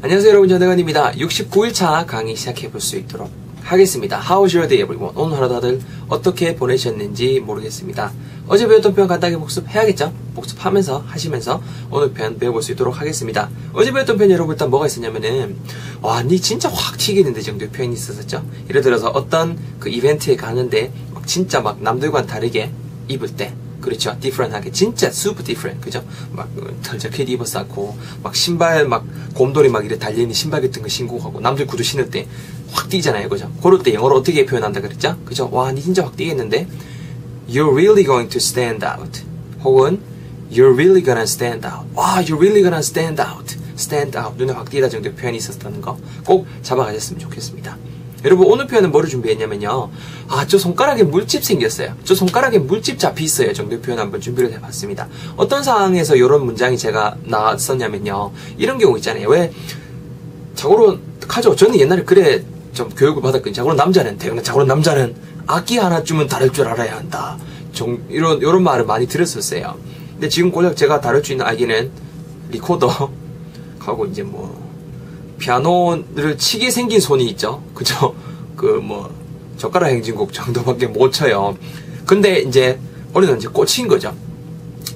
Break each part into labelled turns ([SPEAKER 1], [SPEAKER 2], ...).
[SPEAKER 1] 안녕하세요 여러분 전대건입니다. 69일차 강의 시작해 볼 수 있도록 하겠습니다. How's your day everyone? 오늘 하루 다들 어떻게 보내셨는지 모르겠습니다. 어제 배웠던 표현 간단하게 복습해야겠죠? 복습하면서 하시면서 오늘 표현 배워볼 수 있도록 하겠습니다. 어제 배웠던 표현 여러분 일단 뭐가 있었냐면은 와, 니 진짜 확 튀기는데 정도의 표현이 있었었죠? 예를 들어서 어떤 그 이벤트에 가는데 막 진짜 막 남들과는 다르게 입을 때 그렇죠. different하게. 진짜 super different. 그죠? 막, 털자켓 입었었고, 막 신발 막, 곰돌이 막 이래 달려 있는 신발 같은 거 신고 가고, 남들 구두 신을 때 확 뛰잖아요. 그죠? 그럴 때 영어로 어떻게 표현한다 그랬죠? 그죠? 와, 니 진짜 확 뛰겠는데? You're really going to stand out. 혹은, You're really gonna stand out. 와, you're really gonna stand out. stand out. 눈에 확 띄다 정도의 표현이 있었다는 거 꼭 잡아가셨으면 좋겠습니다. 여러분 오늘 표현은 뭐를 준비했냐면요. 아, 저 손가락에 물집 생겼어요. 저 손가락에 물집 잡히 있어요. 정도의 표현 한번 준비를 해봤습니다. 어떤 상황에서 이런 문장이 제가 나왔었냐면요. 이런 경우 있잖아요. 왜 자고로 하죠. 저는 옛날에 그래 좀 교육을 받았거든요. 자고로 남자는 태어나 자고로 남자는 악기 하나쯤은 다룰 줄 알아야 한다. 좀 이런 이런 말을 많이 들었었어요. 근데 지금 고작 제가 다룰 수 있는 악기는 리코더 하고 이제 뭐 피아노를 치게 생긴 손이 있죠. 그죠? 그 뭐 젓가락 행진곡 정도밖에 못 쳐요. 근데 이제 우리는 이제 꽂힌 거죠.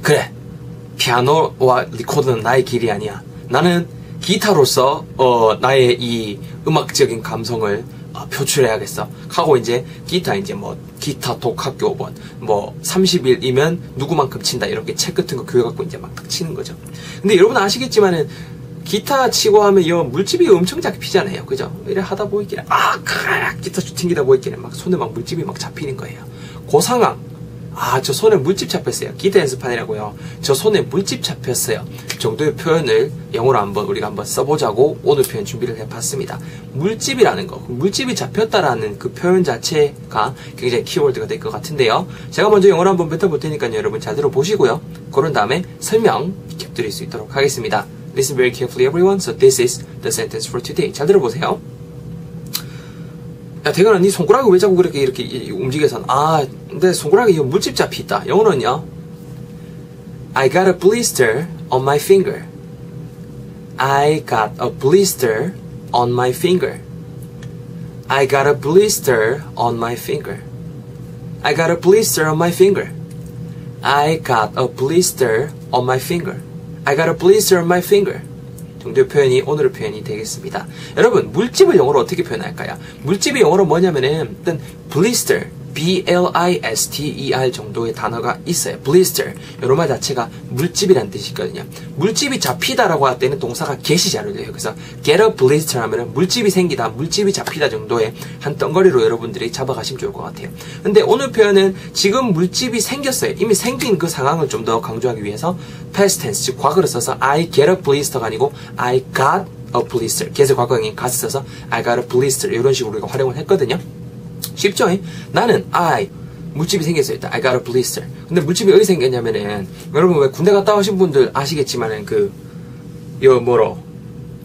[SPEAKER 1] 그래. 피아노와 리코더는 나의 길이 아니야. 나는 기타로서 어 나의 이 음악적인 감성을 어, 표출해야겠어. 하고 이제 기타 이제 뭐 기타 독학교 번, 뭐 30일이면 누구만큼 친다 이렇게 책 같은 거 교회 갖고 이제 막딱 치는 거죠. 근데 여러분 아시겠지만은 기타 치고 하면 이 물집이 엄청 잡히잖아요. 그죠? 이래 하다 보이길래 아, 크악 기타 튕기다 보이길래 막 손에 막 물집이 막 잡히는 거예요. 그 상황. 아, 저 손에 물집 잡혔어요. 기타 연습판이라고요. 저 손에 물집 잡혔어요. 정도의 표현을 영어로 한번 우리가 한번 써보자고 오늘 표현 준비를 해봤습니다. 물집이라는 거, 물집이 잡혔다라는 그 표현 자체가 굉장히 키워드가 될 것 같은데요. 제가 먼저 영어로 한번 뱉어볼 테니까요. 여러분 잘 들어보시고요. 그런 다음에 설명 곁들일 수 있도록 하겠습니다. Listen very carefully, everyone. So this is the sentence for today. 잘 들어보세요. 야, 대건아, 네 손가락이 왜 자꾸 그렇게 이렇게 움직여서? 아, 내 손가락에 물집 잡히 있다. 영어는요. I got a blister on my finger. I got a blister on my finger. I got a blister on my finger. I got a blister on my finger. I got a blister on my finger. I got a blister on my finger. 정도의 표현이 오늘의 표현이 되겠습니다. 여러분, 물집을 영어로 어떻게 표현할까요? 물집이 영어로 뭐냐면은, 일단, blister, B-L-I-S-T-E-R 정도의 단어가 있어요. blister. 이런 말 자체가 물집이라는 뜻이거든요. 물집이 잡히다라고 할 때는 동사가 잘 어울려요. 그래서 get a blister 하면은 물집이 생기다, 물집이 잡히다 정도의 한 덩어리로 여러분들이 잡아가시면 좋을 것 같아요. 근데 오늘 표현은 지금 물집이 생겼어요. 이미 생긴 그 상황을 좀 더 강조하기 위해서 past tense, 즉 과거를 써서 I get a blister가 아니고 I got a blister. get의 과거형인 got 써서 I got a blister 이런 식으로 우리가 활용을 했거든요. 쉽죠? 나는 I 물집이 생겼어요. I got a blister. 근데 물집이 어디 생겼냐면은 여러분 왜 군대 갔다 오신 분들 아시겠지만은 그요 뭐로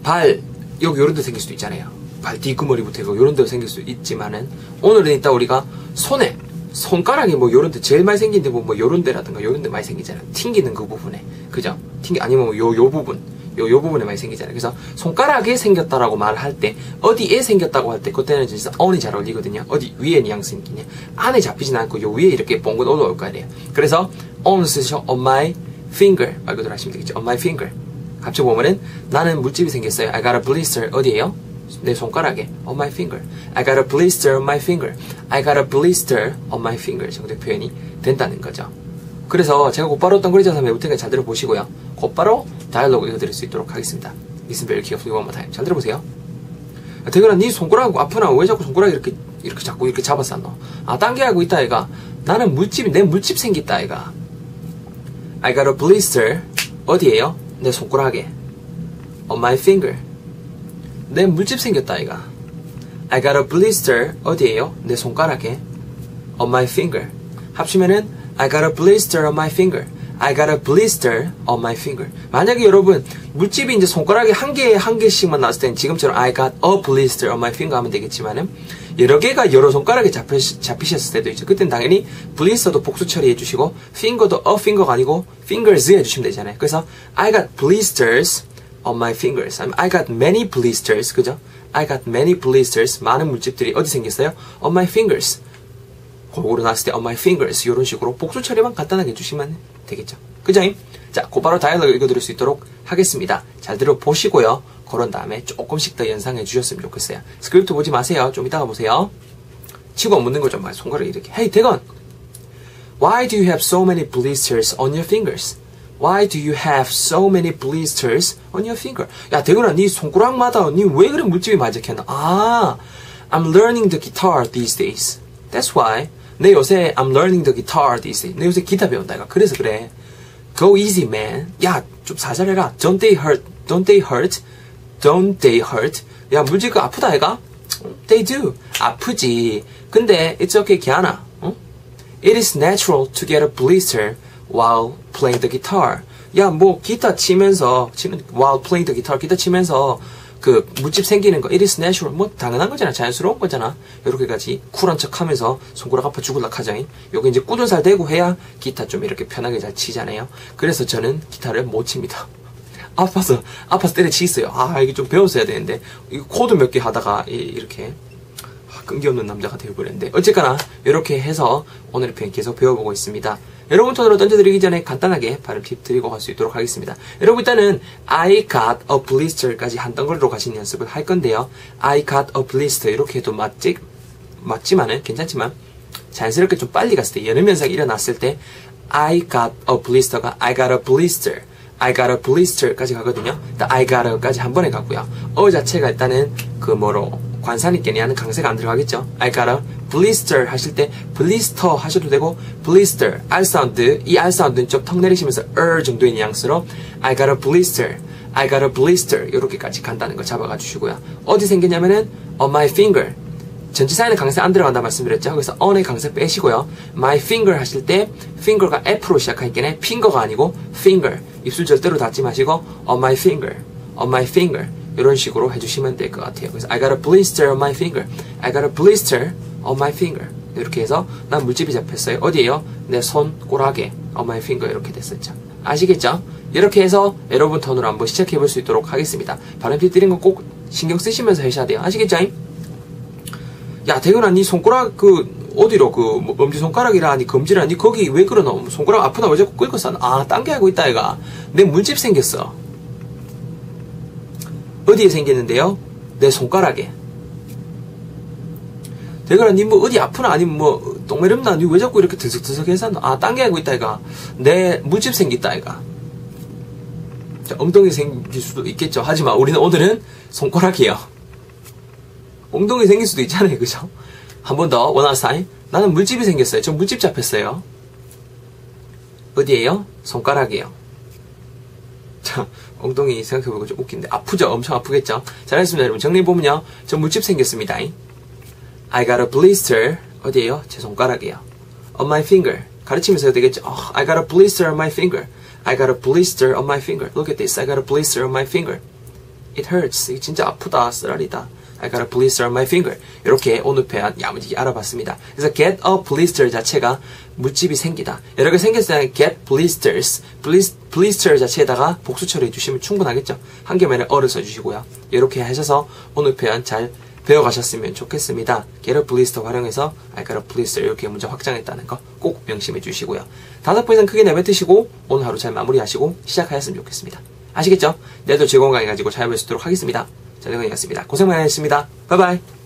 [SPEAKER 1] 발 여기 요런 데 생길 수도 있잖아요. 발 뒤구머리부터 해서 요런 데 생길 수 있지만은 오늘은 이따 우리가 손에 손가락이 뭐 요런 데 제일 많이 생긴 데뭐 뭐 요런 데라든가 요런 데 많이 생기잖아요. 튕기는 그 부분에 그죠? 튕기 아니면 요 요 부분 요, 요 부분에 많이 생기잖아요. 그래서 손가락에 생겼다라고 말을 할 때, 어디에 생겼다고 할 때, 그때는 진짜 on이 잘 어울리거든요. 어디 위에 뉘앙스 생기냐. 안에 잡히진 않고 요 위에 이렇게 뻥긋 올라올 거 아니에요. 그래서 on 쓰셔 on my finger 말 그대로 하시면 되겠죠. on my finger. 갑자기 보면은 나는 물집이 생겼어요. I got a blister 어디에요? 내 손가락에 on my finger. I got a blister on my finger. I got a blister on my finger 정도의 표현이 된다는 거죠. 그래서 제가 곧바로 어떤 거리자 사면 못하니까 잘 들어보시고요. 곧바로 다이얼로그 읽어드릴 수 있도록 하겠습니다. Listen very carefully one more time. 잘 들어보세요. 대근아, 네 손가락 아프나? 왜 자꾸 손가락 이렇게, 이렇게 자꾸 이렇게 잡았어, 너? 아, 딴게 하고 있다, 아이가. 나는 물집이, 내 물집 생겼다, 아이가. I got a blister. 어디에요? 내 손가락에. On my finger. 내 물집 생겼다, 아이가. I got a blister. 어디에요? 내 손가락에. On my finger. 합치면은 I got a blister on my finger. I got a blister on my finger. 만약에 여러분 물집이 이제 손가락에 한 개 한 개씩만 나왔을 때는 지금처럼 I got a blister on my finger 하면 되겠지만은 여러 개가 여러 손가락에 잡히, 잡히셨을 때도 있죠. 그때는 당연히 blister도 복수 처리해 주시고 finger도 a finger가 아니고 fingers 해 주시면 되잖아요. 그래서 I got blisters on my fingers. I got many blisters. 그죠? I got many blisters. 많은 물집들이 어디 생겼어요? on my fingers. 골고루 나왔을 때 on my fingers. 이런 식으로 복수 처리만 간단하게 해주시면 되겠죠. 그죠? 자, 곧바로 dialogue 읽어드릴 수 있도록 하겠습니다. 잘 들어보시고요. 그런 다음에 조금씩 더 연상해 주셨으면 좋겠어요. 스크립트 보지 마세요. 좀 이따가 보세요. 치고 없는 거좀 봐. 손가락 이렇게. Hey, 대건. Why do you have so many blisters on your fingers? Why do you have so many blisters on your finger? 야, 대건아, 네 손가락마다 네왜 그래 물집이 많지않나 아, I'm learning the guitar these days. That's why. 내 요새 I'm learning the guitar these. 내 요새 기타 배운다. 이가 그래서 그래. Go easy, man. 야, 좀 사살해라. Don't they hurt? Don't they hurt? Don't they hurt? 야, 물질가 아프다, 애가? They do. 아프지. 근데, it's okay, 기아나. 어? It is natural to get a blister while playing the guitar. 야, 뭐, 기타 치면서, 치는, while playing the guitar, 기타 치면서, 그, 물집 생기는 거, it is natural. 뭐, 당연한 거잖아. 자연스러운 거잖아. 이렇게까지 쿨한 척 하면서 손가락 아파 죽을라 하자잉. 요게 이제 꾸준살 대고 해야 기타 좀 이렇게 편하게 잘 치잖아요. 그래서 저는 기타를 못 칩니다. 아파서, 아파서 때려치겠어요. 아, 이게 좀 배웠어야 되는데, 코드 몇 개 하다가, 이렇게, 끈기 없는 남자가 되어버렸는데, 어쨌거나, 이렇게 해서 오늘 편 계속 배워보고 있습니다. 여러분 turn으로 던져드리기 전에 간단하게 발음 팁 드리고 갈 수 있도록 하겠습니다. 여러분 일단은 I got a blister까지 한 덩어리로 가시는 연습을 할 건데요. I got a blister 이렇게 해도 맞지, 맞지만은 괜찮지만 자연스럽게 좀 빨리 갔을 때 연음 현상이 일어났을 때 I got a blister가 I got a blister I got a blister까지 가거든요. I got a까지 한 번에 가고요. 어 자체가 일단은 그 뭐로 관산 있겠니 하는 강세가 안 들어가겠죠. I got a blister 하실 때 blister 하셔도 되고 blister R 사운드 이 R 사운드는 좀 턱 내리시면서 er 정도의 뉘앙스로 I got a blister I got a blister 이렇게까지 간다는 거 잡아가 주시고요. 어디 생겼냐면은 on my finger 전치사에는 강세 안 들어간다 말씀드렸죠. 그래서 on의 강세 빼시고요. my finger 하실 때 finger가 F로 시작하니까 finger가 아니고 finger 입술 절대로 닫지 마시고 on my finger on my finger 이런 식으로 해주시면 될 것 같아요. 그래서 I got a blister on my finger. I got a blister on my finger. 이렇게 해서 난 물집이 잡혔어요. 어디에요? 내 손 꼬라게 on my finger 이렇게 됐었죠. 아시겠죠? 이렇게 해서 여러분 턴으로 한번 시작해 볼 수 있도록 하겠습니다. 발음 팁 드린 거 꼭 신경 쓰시면서 하셔야 돼요. 아시겠죠? 야, 대근아, 니 손가락 그 어디로 그 뭐, 엄지 손가락이라 니 검지라 니 거기 왜 그러노? 손가락 아프다 왜 자꾸 끌고 싸? 아, 딴 게 알고 있다 얘가. 내 물집 생겼어. 어디에 생겼는데요? 내 손가락에. 대가라 니 뭐 어디 아프나 아니면 뭐 똥매렵나 니 왜 자꾸 이렇게 들썩들썩 해서 아 딴 게 알고 있다 이가. 내 물집 생겼다 이가. 자, 엉덩이 생길 수도 있겠죠. 하지만 우리는 오늘은 손가락이에요. 엉덩이 생길 수도 있잖아요 그죠? 한 번 더 원하는 사인. 나는 물집이 생겼어요. 저 물집 잡혔어요. 어디에요? 손가락이에요. 자 엉덩이 생각해보니까 좀 웃긴데. 아프죠? 엄청 아프겠죠? 잘했습니다 여러분. 정리해보면요. 저 물집 생겼습니다 I got a blister 어디에요? 제 손가락이에요 on my finger 가르치면서 해도 되겠죠? Oh, I got a blister on my finger I got a blister on my finger Look at this I got a blister on my finger It hurts 이게 진짜 아프다 쓰라리다 I got a blister on my finger. 이렇게 오늘 표현 야무지게 알아봤습니다. 그래서 get a blister 자체가 물집이 생기다. 여러 개 생겼을 때 get blisters, blister 자체에다가 복수 처리해 주시면 충분하겠죠. 한 개만에 어를 써주시고요. 이렇게 하셔서 오늘 표현 잘 배워가셨으면 좋겠습니다. get a blister 활용해서 I got a blister 이렇게 문제 확장했다는 거 꼭 명심해 주시고요. 다섯 번 이상 크게 내뱉으시고 오늘 하루 잘 마무리하시고 시작하였으면 좋겠습니다. 아시겠죠? 내일도 즐거운 강의 가지고 잘볼수 있도록 하겠습니다. 전영근이었습니다. 고생 많으셨습니다. 바이바이.